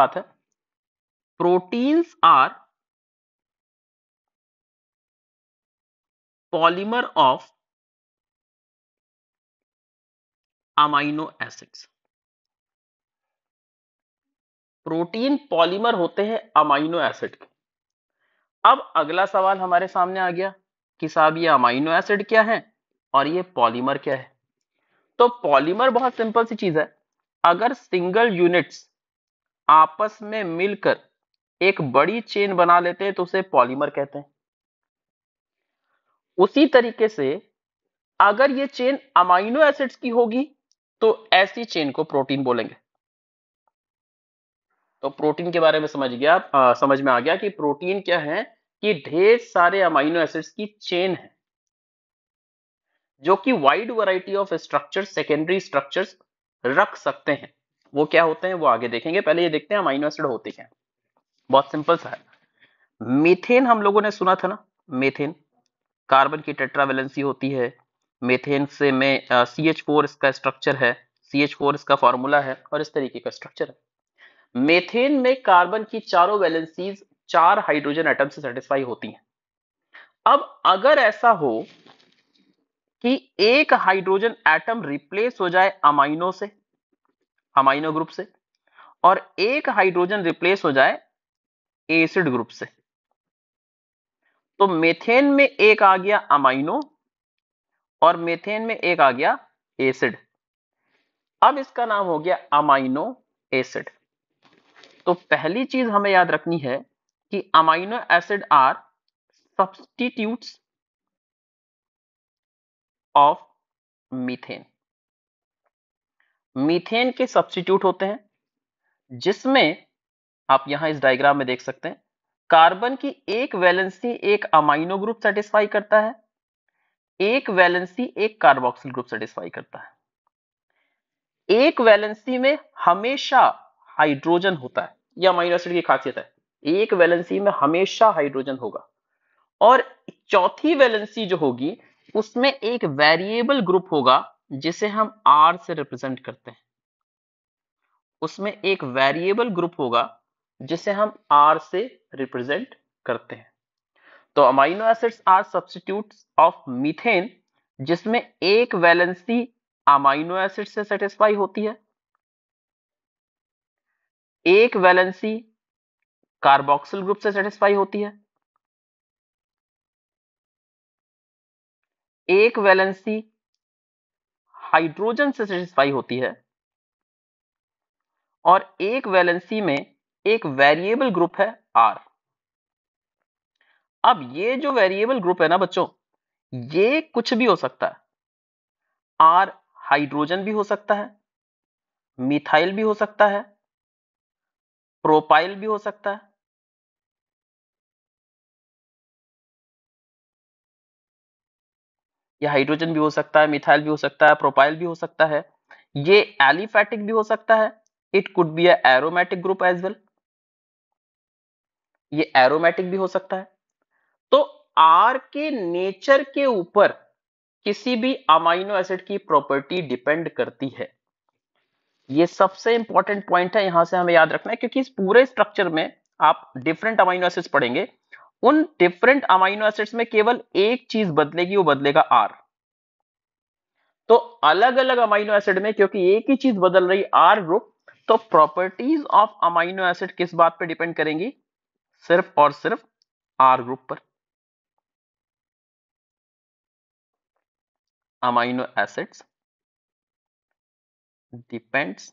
बात है। Proteins are polymer of amino acids. Protein polymer होते हैं अमाइनो एसिड के। अब अगला सवाल हमारे सामने आ गया कि साहब ये अमाइनो एसिड क्या है और ये पॉलीमर क्या है? तो पॉलीमर बहुत सिंपल सी चीज़ है। अगर सिंगल यूनिट्स आपस में मिलकर एक बड़ी चेन बना लेते हैं तो उसे पॉलीमर कहते हैं। उसी तरीके से अगर ये चेन अमाइनो एसिड्स की होगी तो ऐसी चेन को प्रोटीन बोलेंगे। तो प्रोटीन के बारे में समझ गया आ, समझ में आ गया कि प्रोटीन क्या है कि ढेर सारे अमाइनो एसिड्स की चेन है जो कि wide variety of structure secondary structures रख सकते हैं। वो क्या होते हैं, वो आगे देखेंगे। पहले ये देखते हैं अमाइनो एसिड होते क्या बहुत सिंपल सा है। मीथेन हम लोगों ने सुना था ना? मीथेन कार्बन की टेट्रावेलेंसी होती है। मीथेन से में सी एच फोर इसका स्ट्रक्चर है। सी एच फोर इसका फॉर्मूला है और इस तरीके का स्ट्रक्चर है। मेथेन में कार्बन की चारों वैलेंसीज चार हाइड्रोजन एटम से सेटिस्फाई होती हैं। अब अगर ऐसा हो कि एक हाइड्रोजन एटम रिप्लेस हो जाए अमाइनो से अमाइनो ग्रुप से, और एक हाइड्रोजन रिप्लेस हो जाए एसिड ग्रुप से। तो मेथेन में एक आ गया अमाइनो और मेथेन में एक आ गया एसिड अब इसका नाम हो गया अमाइनो एसिड तो पहली चीज़ हमें याद रखनी है कि amino acid are substitutes of methane methane के सब्सटीट्यूट होते हैं, जिसमें आप यहाँ इस डायग्राम में देख सकते हैं कार्बन की एक वैलेंसी एक अमाइनो ग्रुप सेटिस्फाई करता है, एक वैलेंसी एक कार्बोक्सिल ग्रुप सेटिस्फाई करता है। एक वैलेंसी में हमेशा हाइड्रोजन होता है यह अमाइनो एसिड की खासियत है। एक वैलेंसी में हमेशा हाइड्रोजन होगा। और चौथी वैलेंसी जो होगी, उसमें एक वेरिएबल ग्रुप होगा जिसे हम आर से रिप्रेजेंट करते हैं। उसमें एक वेरिएबल ग्रुप होगा, जिसे हम आर से रिप्रेजेंट करते हैं। तो amino acids are substitutes of methane जिसमें एक वैलेंसी अमाइनो एसिड से सेटिस्फाई होती है। एक वैलेंसी कार्बोक्सिल ग्रुप से सेटिस्फाई होती है। एक वैलेंसी हाइड्रोजन से सेटिस्फाई होती है। और एक वैलेंसी में एक वेरिएबल ग्रुप है आर अब ये जो वेरिएबल ग्रुप है ना बच्चों, ये कुछ भी हो सकता है। आर हाइड्रोजन भी हो सकता है मिथाइल भी हो सकता है प्रोपाइल भी हो सकता है या हाइड्रोजन भी हो सकता है मिथाइल भी हो सकता है प्रोपाइल भी हो सकता है, ये एलिफैटिक भी हो सकता है it could be aromatic group as well ये एरोमेटिक भी हो सकता है। तो आर के नेचर के ऊपर किसी भी अमाइनो एसिड की प्रॉपर्टी डिपेंड करती है। ये सबसे इंपॉर्टेंट पॉइंट है, यहाँ से हमें याद रखना है, क्योंकि इस पूरे स्ट्रक्चर में आप डिफरेंट अमाइनो एसिड्स पढ़ेंगे उन डिफरेंट अमाइनो एसिड्स में केवल एक चीज़ बदलेगी, वो बदलेगा आर तो अलग अलग अमाइनो एसिड में, क्योंकि एक ही चीज़ बदल रही आर ग्रुप तो प्रॉपर्टीज़ ऑफ़ अमाइनो एसिड किस बात पे डिपेंड करेंगी? सिर्फ़ और सिर्फ़ आर ग्रुप पर. Amino acids depends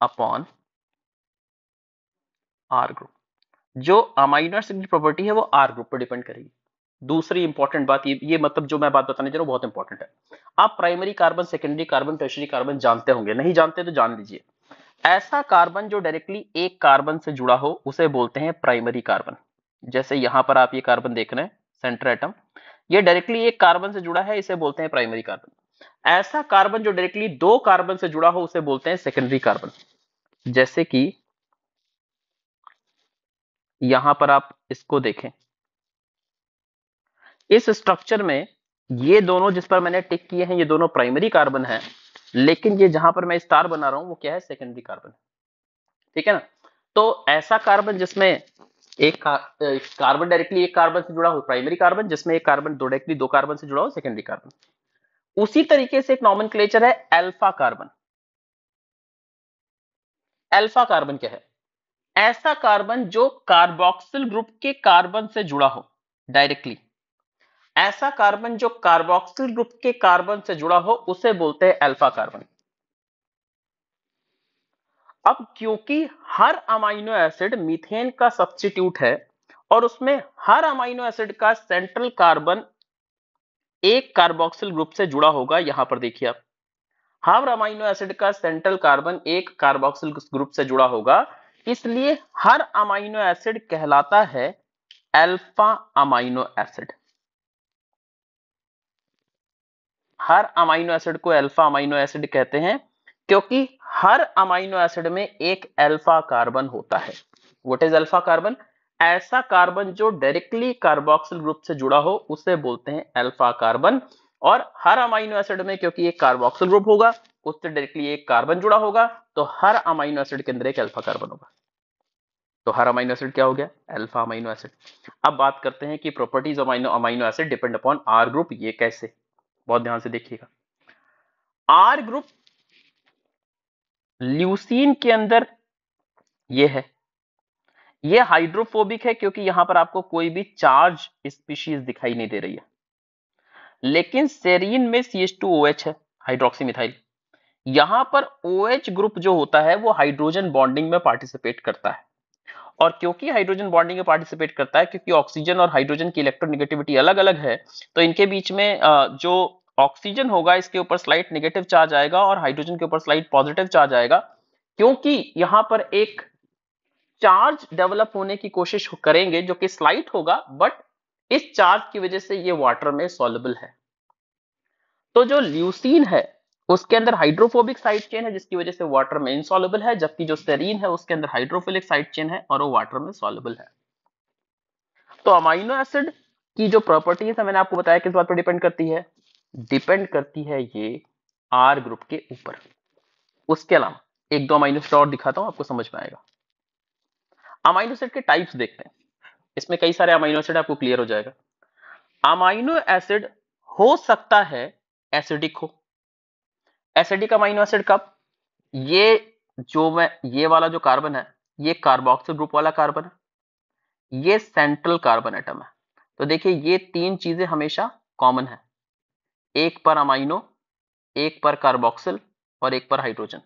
upon R group जो अमाइनो एसिड की प्रॉपर्टी है वो आर ग्रुप पर डिपेंड करेगी। दूसरी इंपॉर्टेंट बात ये ये मतलब जो मैं बात बताने जा रहा हूँ, बहुत इंपॉर्टेंट है। आप primary carbon secondary carbon tertiary carbon जानते होंगे। नहीं जानते तो जान लीजिए। ऐसा कार्बन जो डायरेक्टली एक कार्बन से जुड़ा हो, उसे बोलते हैं प्राइमरी कार्बन जैसे यहाँ पर आप ये कार्बन देख रहे हैं सेंटर एटम ये डायरेक्टली एक कार्बन से जुड़ा है, इसे बोलते हैं प्राइमरी कार्बन ऐसा कार्बन जो डायरेक्टली दो कार्बन से जुड़ा हो, उसे बोलते हैं सेकेंडरी कार्बन जैसे कि यहाँ पर आप इसको देखें। इस स्ट्रक्चर में ये दोनों जिस पर मैंने टिक किए हैं, ये दोनों प्राइमरी कार्बन है, लेकिन ये जहाँ पर मैं स्टार बना रहा हूँ, वो क्या है? सेकेंडरी कार्बन ठीक है ना? तो ऐसा कार्बन जिसमें एक कार्बन डायरेक्टली एक कार्बन से जुड़ा हो प्राइमरी कार्बन जिसमें एक कार्बन डायरेक्टली दो कार्बन से जुड़ा हो सेकेंडरी कार्बन उसी तरीके से एक नॉमन है एल्फा कार्बन एल्फा कार्बन क्या है? ऐसा कार्बन जो कार्बोक्सिल ग्रुप के कार्बन से जुड़ा हो डायरेक्टली ऐसा कार्बन जो कार्बोक्सिल ग्रुप के कार्बन से जुड़ा हो, उसे बोलते हैं अल्फ़ा कार्बन अब क्योंकि हर अमाइनो एसिड मीथेन का सब्सटीट्यूट है, और उसमें हर अमाइनो एसिड का सेंट्रल कार्बन एक कार्बोक्सिल ग्रुप से जुड़ा होगा, यहाँ पर देखिए आप। हर अमाइनो एसिड का सेंट्रल कार्बन एक कार्बोक्सिल ग्रुप से जुड़ा होगा। इसलिए हर अमाइनो एसिड कहलाता है अल्फ़ा अमाइनो एसिड हर अमाइनो एसिड को अल्फ़ा अमाइनो एसिड कहते हैं, क्योंकि हर अमाइनो एसिड में एक अल्फ़ा कार्बन होता है। व्हाट इज़ अल्फ़ा कार्बन ऐसा कार्बन जो डायरेक्टली कार्बोक्सिल ग्रुप से जुड़ा हो, उसे बोलते हैं अल्फ़ा कार्बन और हर अमाइनो एसिड में क्योंकि एक कार्बोक्सिल ग्रुप होगा, उससे डायरेक्टली एक कार्बन जुड़ा होगा तो हर अमाइनो एसिड के अंदर एक अल्फ़ा कार्बन होगा। तो हर अमाइनो एसिड क्या हो गया? अल्फ़ा अमाइनो एसिड अब बात करते हैं कि properties amino amino acid depend upon R group ये कैसे। बहुत ध्यान से देखिएगा। आर ग्रुप ल्यूसीन के अंदर ये है। ये हाइड्रोफोबिक है क्योंकि यहाँ पर आपको कोई भी चार्ज स्पीशीज दिखाई नहीं दे रही है। लेकिन सेरीन में C H two O H है हाइड्रोक्सी मिथाइल यहाँ पर ओ एच ग्रुप जो होता है, वो हाइड्रोजन बॉन्डिंग में पार्टिसिपेट करता है। और क्योंकि हाइड्रोजन बॉन्डिंग में पार्टिसिपेट करता है, क्योंकि ऑक्सीजन और हाइड्रोजन की इलेक्ट्रोनिगेटिविटी अलग अलग है तो इनके बीच में जो ऑक्सीजन होगा, इसके ऊपर स्लाइट नेगेटिव चार्ज आएगा और हाइड्रोजन के ऊपर स्लाइट पॉजिटिव चार्ज आएगा, क्योंकि यहाँ पर एक चार्ज डेवलप होने की कोशिश करेंगे, जो कि स्लाइट होगा बट इस चार्ज की वजह से ये वाटर में सॉलेबल है। तो जो ल्यूसीन है, उसके अंदर हाइड्रोफोबिक साइड चेन है, जिसकी वजह से वाटर में इनसॉलेबल है, जबकि जो सेरीन है, उसके अंदर हाइड्रोफिलिक साइड चेन है और वो वाटर में सॉलेबल है। तो अमाइनो एसिड की जो प्रॉपर्टीज़ है, मैंने आपको बताया किस बात पर डिपेंड करती है? डिपेंड करती है ये आर ग्रुप के ऊपर। उसके अलावा एक दो अमाइनो और दिखाता हूँ, आपको समझ में आएगा। अमाइनो एसिड के टाइप्स देखते हैं। इसमें कई सारे अमाइनो एसिड आपको क्लियर हो जाएगा। अमाइनो एसिड हो सकता है एसिडिक हो। एसिडिक अमाइनो एसिड कब? ये जो मैं, ये वाला जो कार्बन है, ये कार्बोक्सिल ग्रुप वाला कार्बन है। ये सेंट्रल कार्बन एटम है। तो देखिए, ये तीन चीज़ें हमेशा कॉमन है। एक पर अमाइनो एक पर कार्बोक्सिल और एक पर हाइड्रोजन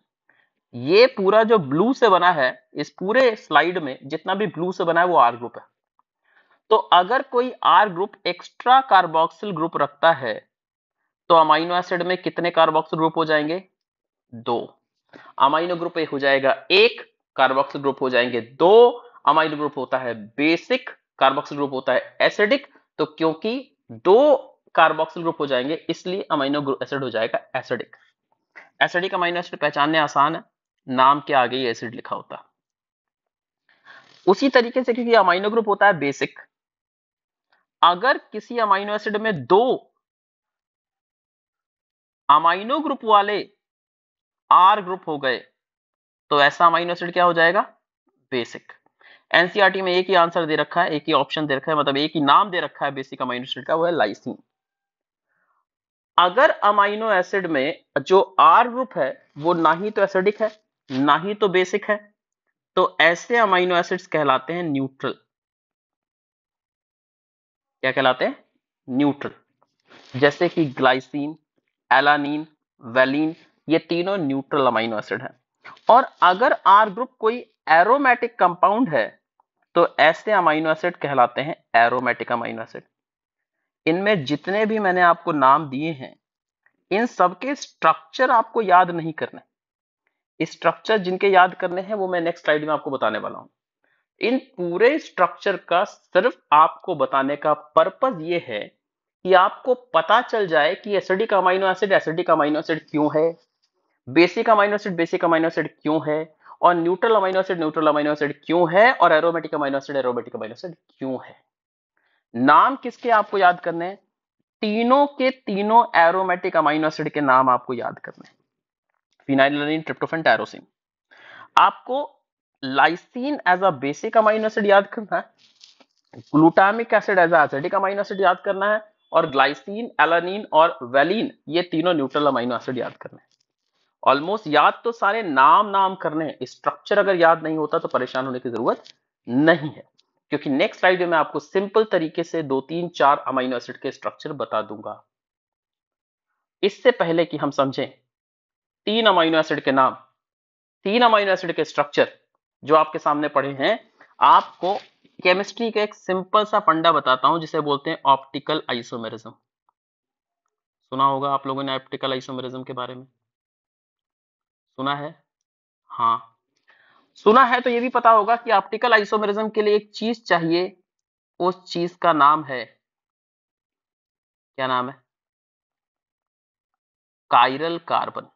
ये पूरा जो ब्लू से बना है, इस पूरे स्लाइड में जितना भी ब्लू से बना है वो आर ग्रुप है। तो अगर कोई R group extra carboxyl group रखता है तो अमाइनो एसिड में कितने कार्बोक्सिल ग्रुप हो जाएँगे? दो। अमाइनो ग्रुप हो जाएगा एक कार्बोक्सिल ग्रुप हो जाएँगे दो। अमाइनो ग्रुप होता है बेसिक कार्बोक्सिल ग्रुप होता है एसिडिक तो क्योंकि दो कार्बोक्सिल ग्रुप हो जाएँगे, इसलिए अमाइनो एसिड हो जाएगा एसिडिक एसिडिक अमाइनो एसिड पहचानने आसान है। नाम के आगे ही एसिड लिखा होता। उसी तरीके से क्योंकि अमाइनो ग्रुप होता है बेसिक अगर किसी अमाइनो एसिड में दो अमाइनो ग्रुप वाले आर ग्रुप हो गए तो ऐसा अमाइनो एसिड क्या हो जाएगा? बेसिक एनसीआरटी में एक ही आंसर दे रखा है, एक ही ऑप्शन दे रखा है मतलब एक ही नाम दे रखा है बेसिक अमाइनो एसिड का, वो है लाइसिन अगर अमाइनो एसिड में जो आर ग्रुप है, वो ना ही तो एसिडिक है ना ही तो बेसिक है। तो ऐसे अमाइनो एसिड्स कहलाते हैं न्यूट्रल क्या कहलाते हैं? न्यूट्रल जैसे कि ग्लाइसिन एलानीन वेलिन ये तीनों न्यूट्रल अमाइनो एसिड है। और अगर आर ग्रुप कोई एरोमेटिक कंपाउंड है तो ऐसे अमाइनो एसिड कहलाते हैं एरोमेटिक अमाइनो एसिड इनमें जितने भी मैंने आपको नाम दिए हैं, इन सबके स्ट्रक्चर आपको याद नहीं करने। स्ट्रक्चर जिनके याद करने हैं, वो मैं नेक्स्ट स्लाइड में आपको बताने वाला हूँ। इन पूरे स्ट्रक्चर का सिर्फ़ आपको बताने का पर्पज ये है कि आपको पता चल जाए कि acidic amino acid acidic amino acid क्यों है basic amino acid basic amino acid क्यों है, और neutral amino acid neutral amino acid क्यों है, और aromatic amino acid aromatic amino acid क्यों है। नाम किसके आपको याद करने हैं? तीनों के तीनों एरोमेटिक अमाइनो एसिड के नाम आपको याद करने फिनाइलिन ट्रिप्टोफेन टायरोसिन आपको lysine as a basic amino acid याद करना है glutamic acid as acidic amino acid याद करना है, और ग्लाइसिन एलानिन और वेलिन ये तीनों न्यूट्रल अमाइनो एसिड याद करने हैं। ऑलमोस्ट याद तो सारे नाम नाम करने हैं स्ट्रक्चर अगर याद नहीं होता तो परेशान होने की ज़रूरत नहीं है। क्योंकि नेक्स्ट स्लाइड में आपको सिंपल तरीके से दो, तीन, चार अमाइनो एसिड के स्ट्रक्चर बता दूँगा। इससे पहले कि हम समझें तीन अमाइनो एसिड के नाम, तीन अमाइनो एसिड के स्ट्रक्चर जो आपके सामने पड़े हैं, आपको केमिस्ट्री का एक सिंपल सा फंडा बताता हूँ, जिसे बोलते हैं ऑप्टिकल आइसोमेरिज्म सुना होगा आप लोगों ने ऑप्टिकल आइसोमेरिज्म के बारे में? सुना है? हाँ। सुना है तो ये भी पता होगा कि ऑप्टिकल आइसोमेरिज्म के लिए एक चीज़ चाहिए, उस चीज़ का नाम है। क्या नाम है? Chiral carbon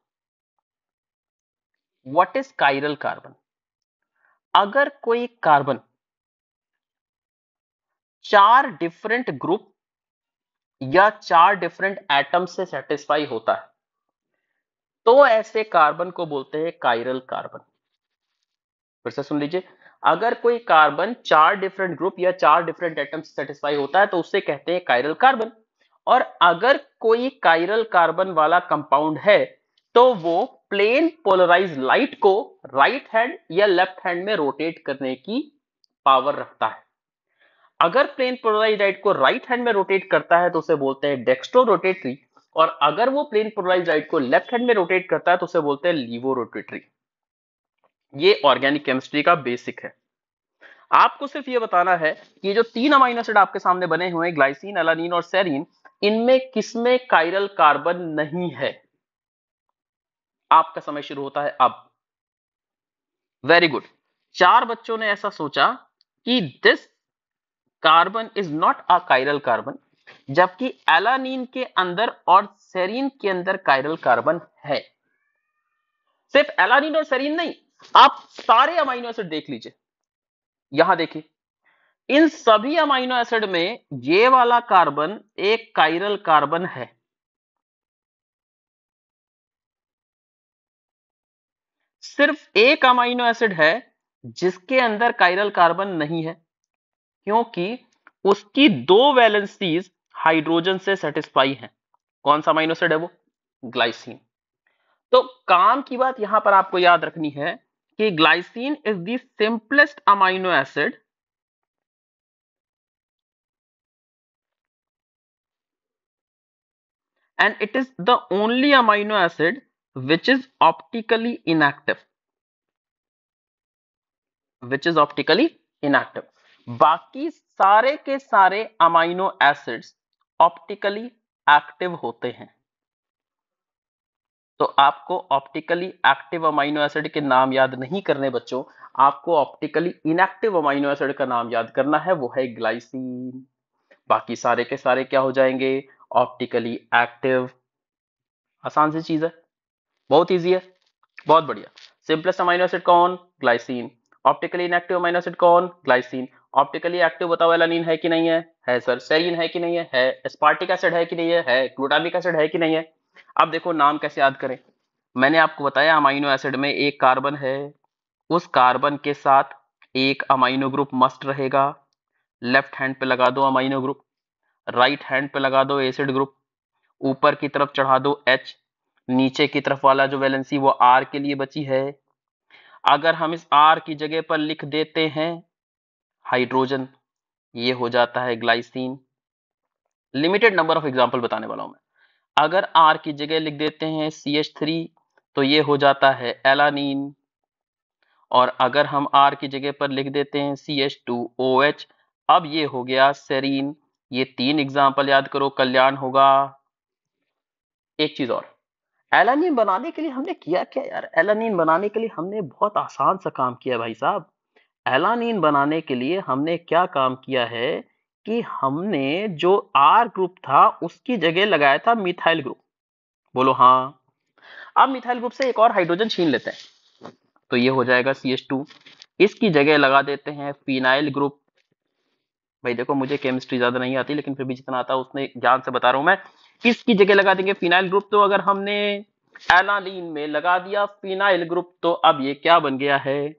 what is chiral carbon अगर कोई कार्बन चार डिफरेंट ग्रुप या चार डिफरेंट एटम से सेटिस्फाई होता है तो ऐसे कार्बन को बोलते हैं कायरल कार्बन फिर से सुन लीजिए। अगर कोई कार्बन चार डिफरेंट ग्रुप या चार डिफरेंट एटम से सेटिस्फाई होता है तो उसे कहते हैं कायरल कार्बन और अगर कोई कायरल कार्बन वाला कंपाउंड है तो वो प्लेन पोलराइज लाइट को राइट हैंड या लेफ़्ट हैंड में रोटेट करने की पावर रखता है। अगर प्लेन पोलराइज लाइट को राइट हैंड में रोटेट करता है तो उसे बोलते हैं डेक्स्ट्रो रोटेटरी और अगर वो प्लेन पोलराइज लाइट को लेफ़्ट हैंड में रोटेट करता है तो उसे बोलते हैं लीवो रोटेटरी ये ऑर्गेनिक केमिस्ट्री का बेसिक है। आपको सिर्फ़ ये बताना है कि जो तीन अमाइनो एसिड आपके सामने बने हुए हैं, ग्लाइसिन अलानिन और सेरिन, इनमें किसमें कायरल कार्बन नहीं है? आपका समय शुरू होता है अब। वेरी गुड चार बच्चों ने ऐसा सोचा कि this carbon is not a chiral carbon जबकि एलानीन के अंदर और सेरीन के अंदर कायरल कार्बन है। सिर्फ़ एलानीन और सेरीन नहीं, आप सारे अमाइनो एसिड देख लीजिए। यहाँ देखिए, इन सभी अमाइनो एसिड में ये वाला कार्बन एक कायरल कार्बन है। सिर्फ़ एक अमाइनो एसिड है, जिसके अंदर कायरल कार्बन नहीं है, क्योंकि उसकी दो वैलेंसीज हाइड्रोजन से सेटिस्फाई हैं। कौन सा अमाइनो एसिड है वो? ग्लाइसिन तो काम की बात यहाँ पर आपको याद रखनी है कि glycine is the simplest amino acid and it is the only amino acid which is optically inactive. Which is optically inactive. बाकी सारे के सारे अमाइनो एसिड्स ऑप्टिकली एक्टिव होते हैं। तो आपको ऑप्टिकली एक्टिव अमाइनो एसिड के नाम याद नहीं करने बच्चों, आपको ऑप्टिकली इनएक्टिव अमाइनो एसिड का नाम याद करना है, वो है ग्लाइसिन बाकी सारे के सारे क्या हो जाएँगे? ऑप्टिकली एक्टिव आसान सी चीज़ है। बहुत इजी है, बहुत बढ़िया। सिंपलेस्ट अमाइनो एसिड कौन glycine optically inactive amino acid कौन ग्लाइसिन ऑप्टिकली एक्टिव बताओ एलानिन है कि नहीं है? है सर सेरिन है कि नहीं है? है। एस्पार्टिक एसिड है कि नहीं है? है। ग्लूटामिक एसिड है कि नहीं है? अब देखो नाम कैसे याद करें। मैंने आपको बताया अमाइनो एसिड में एक कार्बन है। उस कार्बन के साथ एक अमाइनो ग्रुप मस्ट रहेगा। लेफ़्ट हैंड पे लगा दो अमाइनो ग्रुप राइट हैंड पे लगा दो एसिड ग्रुप ऊपर की तरफ़ चढ़ा दो एच नीचे की तरफ़ वाला जो वैलेंसी, वो आर के लिए बची है। अगर हम इस आर की जगह पर लिख देते हैं, हाइड्रोजन, ये हो जाता है glycine. Limited number of example बताने वाला हूँ मैं। अगर आर की जगह लिख देते हैं सी एच थ्री तो ये हो जाता है एलानीन और अगर हम आर की जगह पर लिख देते हैं C H two O H अब ये हो गया सेरीन ये तीन एग्ज़ाम्पल याद करो, कल्याण होगा। एक चीज़ और। एलानीन बनाने के लिए हमने किया क्या यार? एलानीन बनाने के लिए हमने बहुत आसान सा काम किया भाई साहब। एलानीन बनाने के लिए हमने क्या काम किया है कि हमने जो आर ग्रुप था, उसकी जगह लगाया था मिथाइल ग्रुप बोलो हाँ। अब मिथाइल ग्रुप से एक और हाइड्रोजन छीन लेते हैं। तो ये हो जाएगा सी एच टू इसकी जगह लगा देते हैं फिनाइल ग्रुप भाई देखो, मुझे केमिस्ट्री ज़्यादा नहीं आती, लेकिन फिर भी जितना आता है उसने ज्ञान से बता रहा हूँ मैं। किसकी जगह लगा देंगे? Phenyl group. तो अगर हमने एलानीन में लगा दिया फिनाइल ग्रुप तो अब ये क्या बन गया है?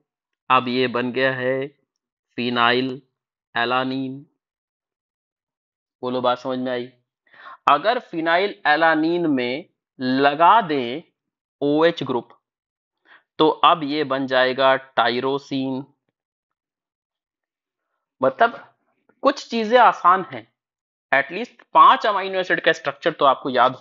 अब ये बन गया है फिनाइल एलानीन। बोलो, बात समझ में आई? अगर फिनाइल एलानीन में लगा दें ओ OH ग्रुप तो अब ये बन जाएगा टाइरोसिन। मतलब कुछ चीज़ें आसान हैं। एटलीस्ट पाँच अमाइनो एसिड का स्ट्रक्चर तो आपको याद हो